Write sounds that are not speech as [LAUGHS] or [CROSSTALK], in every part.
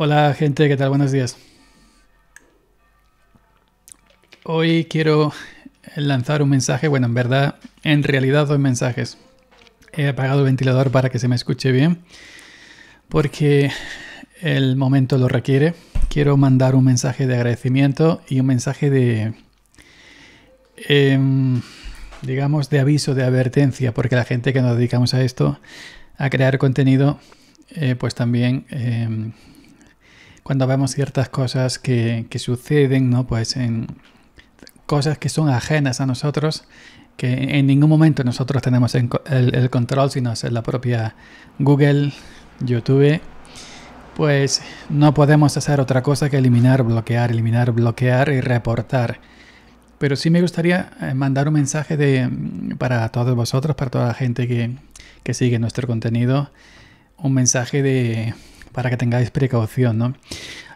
Hola gente, ¿qué tal? Buenos días. Hoy quiero lanzar un mensaje, bueno, en verdad, en realidad dos mensajes. He apagado el ventilador para que se me escuche bien, porque el momento lo requiere. Quiero mandar un mensaje de agradecimiento y un mensaje de, em, digamos, de aviso, de advertencia, porque la gente que nos dedicamos a esto, a crear contenido, eh, pues también em, cuando vemos ciertas cosas que, suceden, ¿no? Pues en cosas que son ajenas a nosotros, que en ningún momento nosotros tenemos el, el control, sino es la propia Google, YouTube, pues no podemos hacer otra cosa que eliminar, bloquear, eliminar, bloquear y reportar. Pero sí me gustaría eh, mandar un mensaje de, para todos vosotros, para toda la gente que, que sigue nuestro contenido, un mensaje de, para que tengáis precaución. ¿no?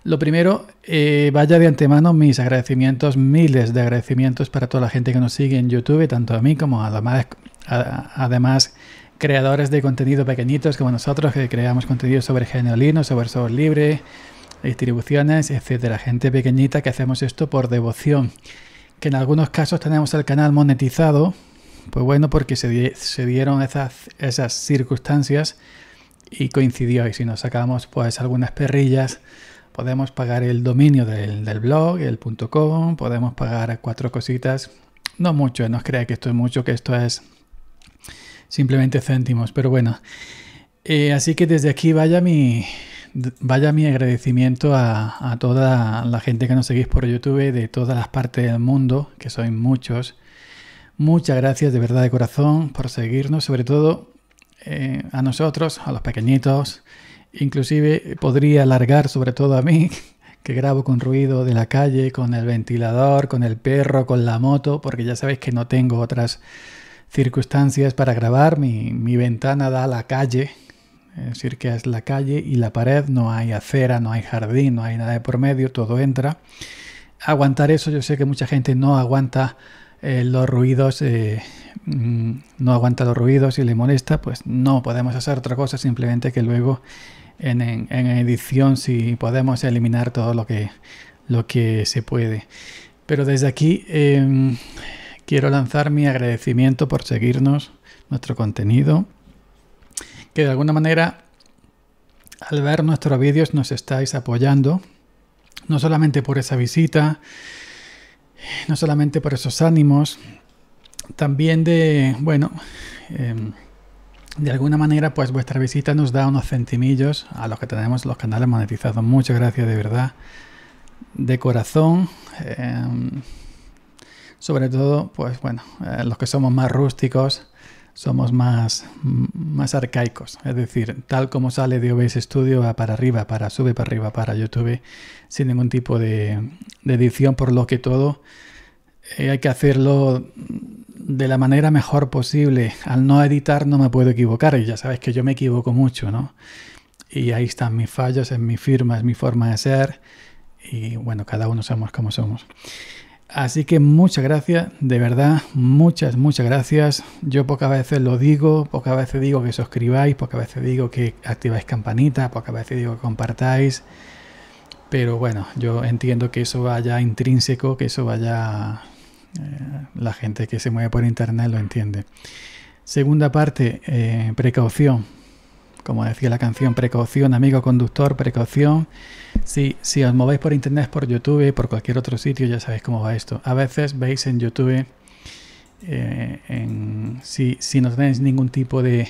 Lo primero, eh, vaya de antemano mis agradecimientos, miles de agradecimientos para toda la gente que nos sigue en YouTube, tanto a mí como además, además creadores de contenido pequeñitos como nosotros, que creamos contenido sobre Genialino, sobre software libre, distribuciones, etcétera. Gente pequeñita que hacemos esto por devoción. Que en algunos casos tenemos el canal monetizado, pues bueno, porque se, dieron esas circunstancias y coincidió. Y si nos sacamos pues algunas perrillas, podemos pagar el dominio del, blog, el .com, podemos pagar cuatro cositas. No mucho, no os creáis que esto es mucho, que esto es simplemente céntimos, pero bueno. Eh, así que desde aquí vaya mi, vaya mi agradecimiento a, a, toda la gente que nos seguís por YouTube de todas las partes del mundo, que sois muchos. Muchas gracias de verdad de corazón por seguirnos, sobre todo eh, a nosotros, a los pequeñitos. Inclusive podría alargar sobre todo a mí, [LAUGHS] que grabo con ruido de la calle, con el ventilador, con el perro, con la moto, porque ya sabéis que no tengo otras circunstancias para grabar. Mi, mi ventana da a la calle, es decir, que es la calle y la pared, no hay acera, no hay jardín, no hay nada de por medio, todo entra. Aguantar eso, yo sé que mucha gente no aguanta eh, los ruidos, eh, mm, no aguanta los ruidos y le molesta, pues no podemos hacer otra cosa, simplemente que luego en, edición si podemos eliminar todo lo que, lo que se puede. Pero desde aquí em, quiero lanzar mi agradecimiento por seguirnos, nuestro contenido, que de alguna manera al ver nuestros vídeos nos estáis apoyando, no solamente por esa visita, no solamente por esos ánimos, también de, bueno, em, de alguna manera, pues vuestra visita nos da unos centimillos a los que tenemos los canales monetizados. Muchas gracias de verdad, de corazón. Em, sobre todo, pues bueno, eh, los que somos más rústicos, somos más, más arcaicos. Es decir, tal como sale de OBS Studio, va para arriba, para sube para arriba, para YouTube, sin ningún tipo de, edición, por lo que todo eh, hay que hacerlo de la manera mejor posible. Al no editar no me puedo equivocar y ya sabes que yo me equivoco mucho, ¿no? Y ahí están mis fallos, es mi firma, es mi forma de ser y bueno, cada uno somos como somos. Así que muchas gracias, de verdad, muchas, muchas gracias. Yo pocas veces lo digo, pocas veces digo que suscribáis, pocas veces digo que activáis campanita, pocas veces digo que compartáis. Pero bueno, yo entiendo que eso vaya intrínseco, que eso vaya... Eh, la gente que se mueve por internet lo entiende. Segunda parte, eh, precaución como decía la canción, precaución, amigo conductor, precaución. Si, si os movéis por internet, por YouTube, por cualquier otro sitio, ya sabéis cómo va esto. A veces veis en YouTube, eh, si, si, no tenéis ningún tipo de...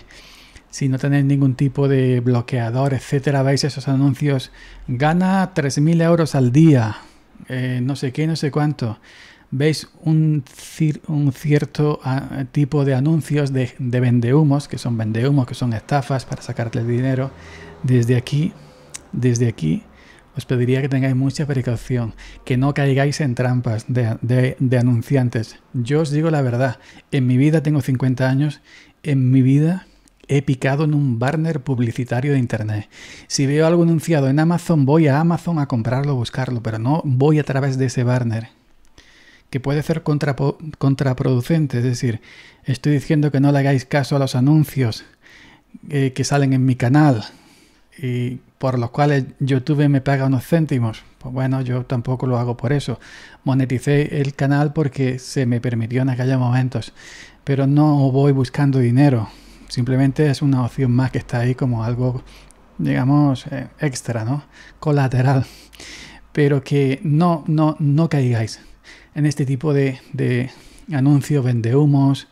Si no tenéis ningún tipo de bloqueador, etcétera, veis esos anuncios. Gana 3.000 euros al día. Eh, no sé qué, no sé cuánto veis un, cierto ah, tipo de anuncios de, de, vendehumos, que son vendehumos, que son estafas para sacarle dinero. Desde aquí, desde aquí, os pediría que tengáis mucha precaución, que no caigáis en trampas de, de, anunciantes. Yo os digo la verdad, en mi vida tengo 50 años, en mi vida he picado en un banner publicitario de internet. Si veo algo anunciado en Amazon, voy a Amazon a comprarlo, buscarlo, pero no voy a través de ese banner que puede ser contraproducente. Es decir, estoy diciendo que no le hagáis caso a los anuncios eh, que salen en mi canal, por los cuales YouTube me paga unos céntimos. Pues bueno, yo tampoco lo hago por eso. Moneticé el canal porque se me permitió en aquellos momentos, pero no voy buscando dinero. Simplemente es una opción más que está ahí como algo, digamos, eh, extra, ¿no? Colateral. Pero que no, no, no caigáis en este tipo de, de anuncios, vende humos,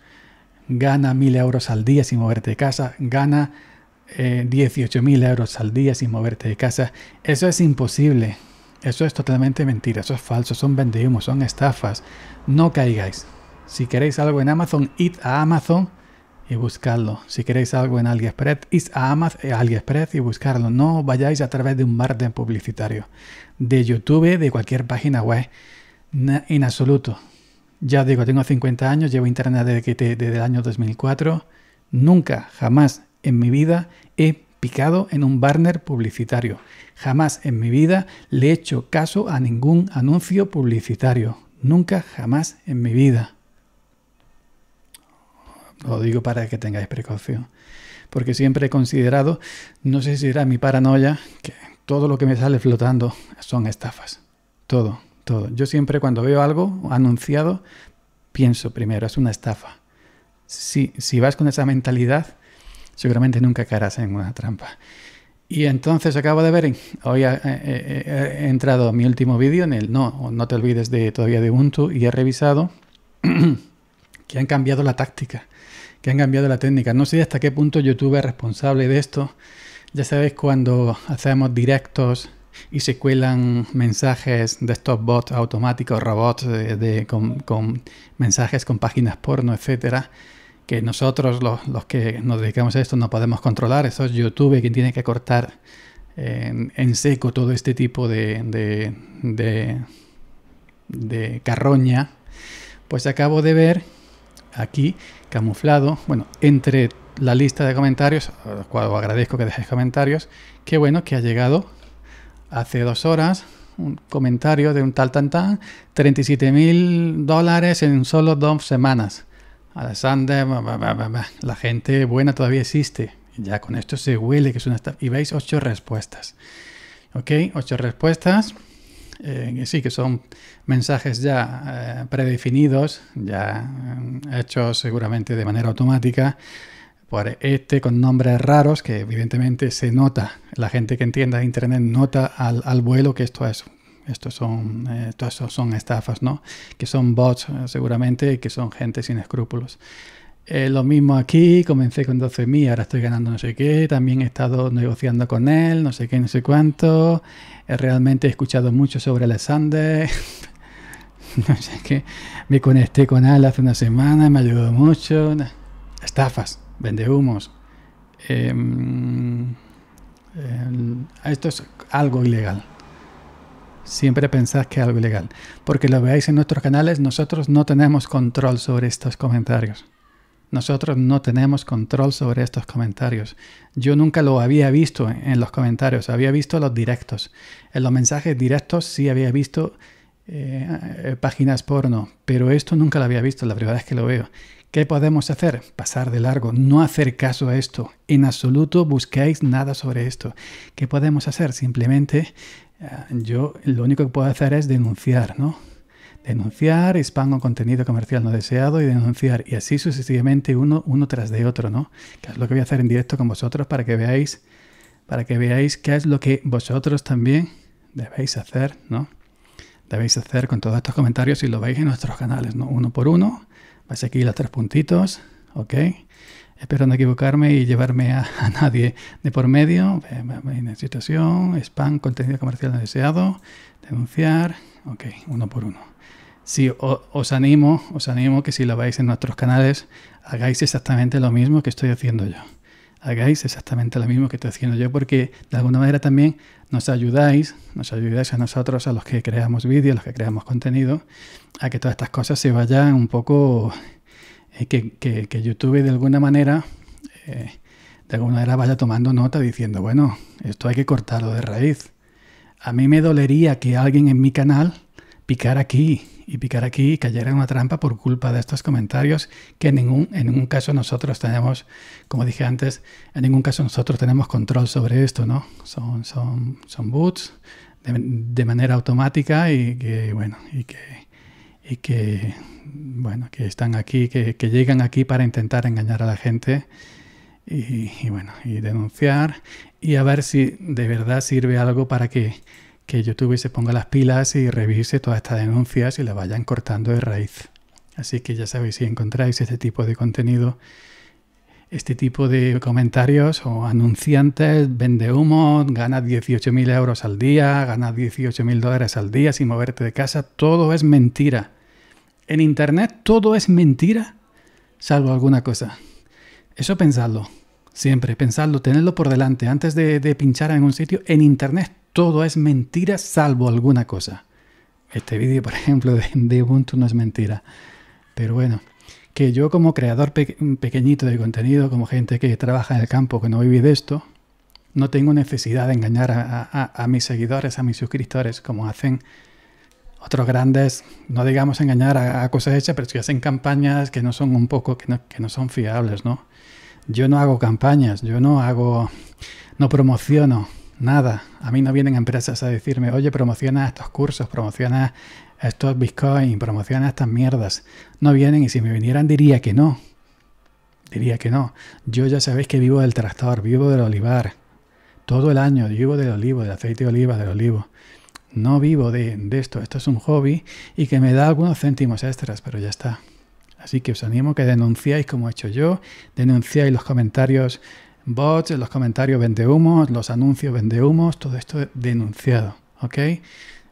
gana mil euros al día sin moverte de casa, gana eh, 18 mil euros al día sin moverte de casa. Eso es imposible. Eso es totalmente mentira, eso es falso, son vendehumos, son estafas. No caigáis. Si queréis algo en Amazon, id a Amazon y buscadlo. Si queréis algo en AliExpress, id a Amazon, AliExpress y buscarlo. No vayáis a través de un marketing publicitario, de YouTube, de cualquier página web. En absoluto. Ya digo, tengo 50 años, llevo internet desde, desde el año 2004. Nunca, jamás en mi vida he picado en un banner publicitario. Jamás en mi vida le he hecho caso a ningún anuncio publicitario. Nunca, jamás en mi vida. Lo digo para que tengáis precaución. Porque siempre he considerado, no sé si era mi paranoia, que todo lo que me sale flotando son estafas. Todo, Yo siempre cuando veo algo anunciado, pienso primero, es una estafa. Si, si vas con esa mentalidad, seguramente nunca caerás en una trampa. Y entonces acabo de ver, hoy he, entrado a mi último vídeo en el no, no te olvides de todavía de Ubuntu y he revisado [CLEARS THROAT] que han cambiado la táctica, que han cambiado la técnica. No sé hasta qué punto YouTube es responsable de esto. Ya sabéis cuando hacemos directos y se cuelan mensajes de estos bots automáticos, robots de, con, con, mensajes con páginas porno, etcétera que nosotros los, que nos dedicamos a esto no podemos controlar. Eso es YouTube quien tiene que cortar en, seco todo este tipo de, de, de, carroña. Pues acabo de ver aquí camuflado, bueno, entre la lista de comentarios, a cual agradezco que dejéis comentarios, que bueno que ha llegado hace dos horas un comentario de un tal tan tan, 37 mil dólares en solo dos semanas. Alexander, la gente buena todavía existe. Ya con esto se huele que es una Y veis ocho respuestas. ¿Ok? Ocho respuestas. Eh, sí, que son mensajes ya eh, predefinidos, ya eh, hechos seguramente de manera automática por este con nombres raros que evidentemente se nota, la gente que entienda Internet nota al, al vuelo que esto es estos son, eh, son estafas, ¿no? Que son bots eh, seguramente y que son gente sin escrúpulos. Eh, lo mismo aquí, comencé con 12.000, ahora estoy ganando no sé qué, también he estado negociando con él, no sé qué, no sé cuánto. realmente he escuchado mucho sobre Alexander. [LAUGHS] no sé qué. Me conecté con él hace una semana, me ayudó mucho. Estafas, vende humos. Em, em, esto es algo ilegal siempre pensad que es algo ilegal. Porque lo veáis en nuestros canales, nosotros no tenemos control sobre estos comentarios. Nosotros no tenemos control sobre estos comentarios. Yo nunca lo había visto en los comentarios, había visto los directos. En los mensajes directos sí había visto eh, páginas porno, pero esto nunca lo había visto, la primera vez que lo veo. ¿Qué podemos hacer? Pasar de largo, no hacer caso a esto. En absoluto busquéis nada sobre esto. ¿Qué podemos hacer? Simplemente eh, yo lo único que puedo hacer es denunciar, ¿no? Denunciar spam contenido comercial no deseado y denunciar y así sucesivamente uno, uno tras de otro, ¿no? Que es lo que voy a hacer en directo con vosotros para que veáis, para que veáis qué es lo que vosotros también debéis hacer, ¿no? Debéis hacer con todos estos comentarios y lo veis en nuestros canales, ¿no? Uno por uno. Vais aquí los tres puntitos, ¿ok? Espero no equivocarme y llevarme a, [LAUGHS] nadie de por medio. Situación, spam, contenido comercial no deseado, denunciar. Ok, uno por uno. Sí, os animo, os animo que si lo veis en nuestros canales, hagáis exactamente lo mismo que estoy haciendo yo. Hagáis exactamente lo mismo que estoy haciendo yo, porque de alguna manera también nos ayudáis, nos ayudáis a nosotros, a los que creamos vídeos, a los que creamos contenido, a que todas estas cosas se vayan un poco que, YouTube de alguna manera, eh, de alguna manera vaya tomando nota diciendo, bueno, esto hay que cortarlo de raíz. A mí me dolería que alguien en mi canal picara aquí y picar aquí y cayera en una trampa por culpa de estos comentarios que en ningún, en ningún caso nosotros tenemos, como dije antes, en ningún caso nosotros tenemos control sobre esto, ¿no? Son, son, son boots de, manera automática y que, bueno, y que, y que, bueno, que están aquí, que, que llegan aquí para intentar engañar a la gente y, y, bueno, y denunciar y a ver si de verdad sirve algo para que que YouTube se ponga las pilas y revise todas estas denuncias y la vayan cortando de raíz. Así que ya sabéis, si encontráis este tipo de contenido, este tipo de comentarios o anunciantes, vende humo, gana 18.000 euros al día, gana 18.000 dólares al día sin moverte de casa, todo es mentira. En Internet todo es mentira, salvo alguna cosa. Eso pensadlo, siempre, pensadlo, tenerlo por delante. Antes de, de pinchar en un sitio, en Internet todo es mentira salvo alguna cosa. Este vídeo, por ejemplo, de, Ubuntu no es mentira. Pero bueno, que yo como creador pequeñito de contenido, como gente que trabaja en el campo, que no vive de esto, no tengo necesidad de engañar a, mis seguidores, a mis suscriptores, como hacen otros grandes, no digamos engañar a, cosas hechas, pero si hacen campañas que no son un poco, que no, que no son fiables, ¿no? Yo no hago campañas, yo no hago, no promociono Nada. A mí no vienen empresas a decirme, oye, promociona estos cursos, promociona estos Bitcoin, promociona estas mierdas. No vienen y si me vinieran diría que no. Diría que no. Yo ya sabéis que vivo del tractor, vivo del olivar. Todo el año vivo del olivo, del aceite de oliva, del olivo. No vivo de, esto. Esto es un hobby y que me da algunos céntimos extras, pero ya está. Así que os animo que denunciáis como he hecho yo, denunciáis los comentarios bots, los comentarios vendehumos, los anuncios vendehumos, todo esto denunciado, ¿ok?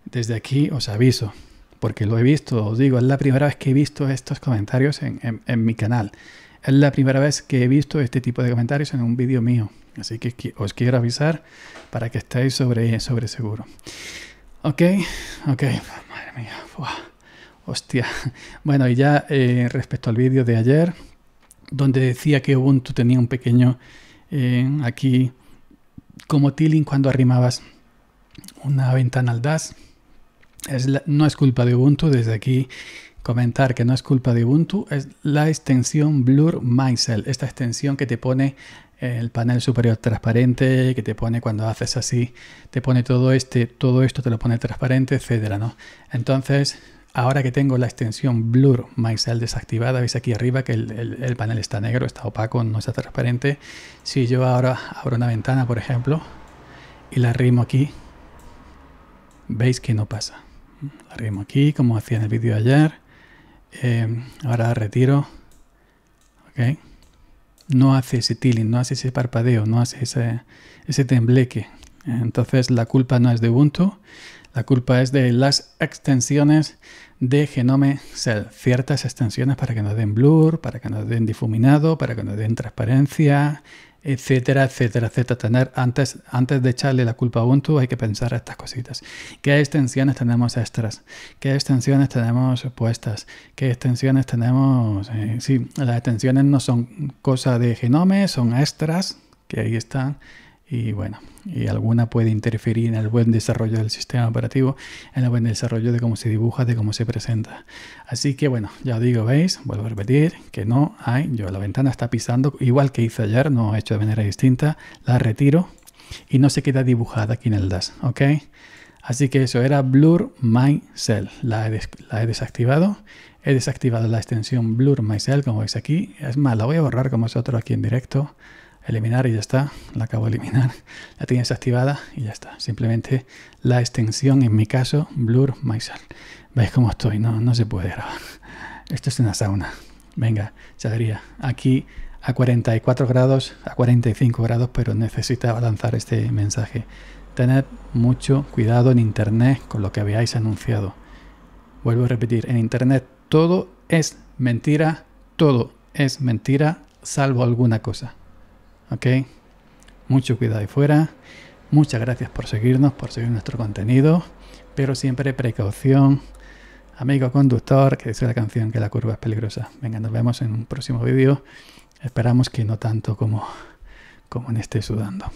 Desde aquí os aviso, porque lo he visto, os digo, es la primera vez que he visto estos comentarios en, mi canal. Es la primera vez que he visto este tipo de comentarios en un vídeo mío. Así que os quiero avisar para que estéis sobre, sobre seguro. Ok, ok, madre mía, hostia. Bueno, y ya eh, respecto al vídeo de ayer, donde decía que Ubuntu tenía un pequeño aquí como tiling cuando arrimabas una ventana al DAS. Es no es culpa de Ubuntu, desde aquí comentar que no es culpa de Ubuntu, es la extensión Blur MyCell, esta extensión que te pone el panel superior transparente, que te pone cuando haces así, te pone todo este, todo esto te lo pone transparente, etcétera, ¿no? Entonces, Ahora que tengo la extensión Blur MyCell desactivada, veis aquí arriba que el, panel está negro, está opaco, no está transparente. Si yo ahora abro una ventana, por ejemplo, y la arrimo aquí, veis que no pasa. La arrimo aquí, como hacía en el vídeo de ayer. Eh, ahora retiro. No hace ese tiling, no hace ese parpadeo, no hace ese tembleque. Entonces la culpa no es de Ubuntu, la culpa es de las extensiones de Genome Cell. Ciertas extensiones para que nos den blur, para que nos den difuminado, para que nos den transparencia, etcétera, etcétera, etcétera. Tener, antes, antes de echarle la culpa a Ubuntu hay que pensar estas cositas. ¿Qué extensiones tenemos extras? ¿Qué extensiones tenemos puestas? ¿Qué extensiones tenemos? Eh, sí, las extensiones no son cosa de Genome, son extras que ahí están y bueno, y alguna puede interferir en el buen desarrollo del sistema operativo, en el buen desarrollo de cómo se dibuja, de cómo se presenta. Así que bueno, ya digo, veis, vuelvo a repetir que no hay, yo la ventana está pisando, igual que hice ayer, no he hecho de manera distinta, la retiro y no se queda dibujada aquí en el DAS, ¿ok? Así que eso era Blur My Cell, la he, la he desactivado. He desactivado la extensión Blur My Cell, como veis aquí. Es más, la voy a borrar con vosotros aquí en directo eliminar y ya está, la acabo de eliminar, [LAUGHS] la tienes activada y ya está. Simplemente la extensión, en mi caso, Blur MySal. ¿Veis cómo estoy? No, no se puede grabar. [LAUGHS] Esto es una sauna. Venga, chavería. Aquí a 44 grados, a 45 grados, pero necesitaba lanzar este mensaje. Tened mucho cuidado en Internet con lo que habíais anunciado. Vuelvo a repetir, en Internet todo es mentira, todo es mentira, salvo alguna cosa. ¿Ok? Mucho cuidado ahí fuera. Muchas gracias por seguirnos, por seguir nuestro contenido. Pero siempre precaución. Amigo conductor, que dice la canción que la curva es peligrosa. Venga, nos vemos en un próximo vídeo. Esperamos que no tanto como, como en este sudando.